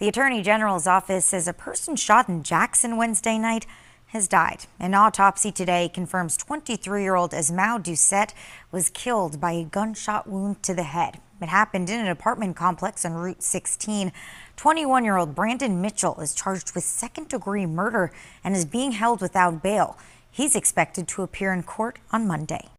The Attorney General's office says a person shot in Jackson Wednesday night has died. An autopsy today confirms 23 year old Esmae Doucette was killed by a gunshot wound to the head. It happened in an apartment complex on Route 16. 21 year old Brandon Mitchell is charged with second degree murder and is being held without bail. He's expected to appear in court on Monday.